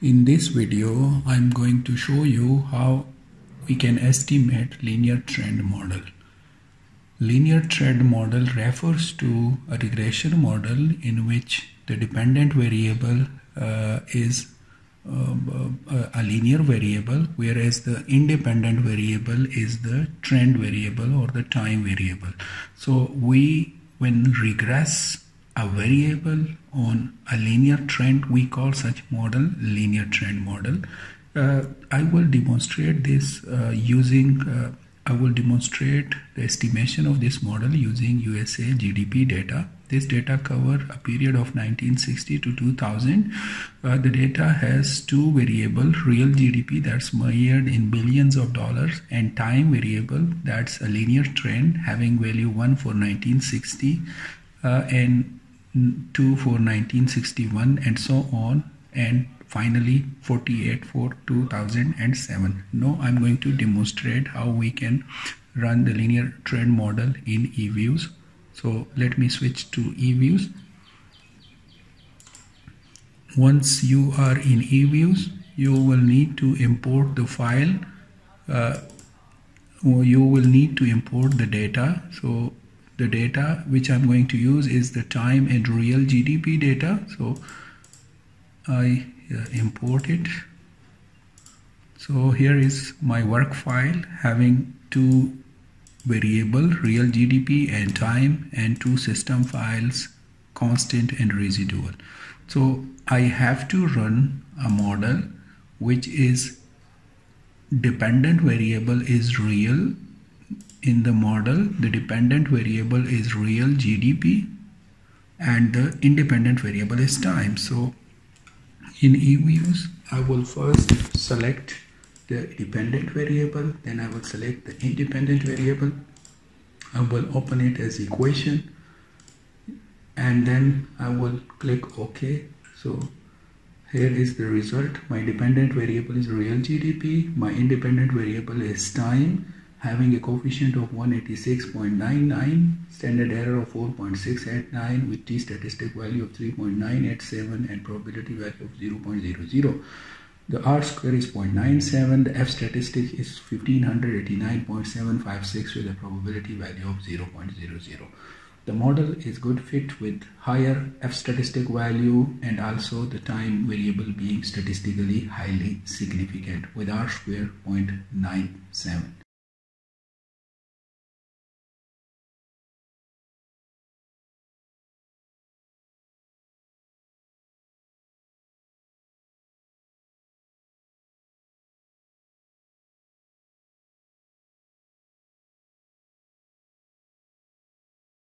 In this video, I'm going to show you how we can estimate linear trend model. Linear trend model refers to a regression model in which the dependent variable uh, is um, uh, a linear variable whereas the independent variable is the trend variable or the time variable. So we when regress a variable on a linear trend we call such model linear trend model. Uh, I will demonstrate this uh, using uh, I will demonstrate the estimation of this model using USA GDP data. This data cover a period of 1960 to 2000 uh, the data has two variable real GDP that's measured in billions of dollars and time variable that's a linear trend having value 1 for 1960 uh, and 2 for 1961 and so on and finally 48 for 2007 now i'm going to demonstrate how we can run the linear trend model in eviews. So let me switch to eviews. Once you are in eviews you will need to import the file uh, you will need to import the data. So the data which I'm going to use is the time and real GDP data. So I uh, import it. So here is my work file having two variable real GDP and time and two system files constant and residual. So I have to run a model which is dependent variable is real in the model the dependent variable is real GDP and the independent variable is time. So in eviews I will first select the dependent variable then I will select the independent variable. I will open it as equation and then I will click OK. So here is the result. My dependent variable is real GDP my independent variable is time having a coefficient of 186.99, standard error of 4.689 with t-statistic value of 3.987 and probability value of 0.00. The R square is 0.97, the F statistic is 1589.756 with a probability value of 0.00. The model is good fit with higher F statistic value and also the time variable being statistically highly significant with R square 0.97.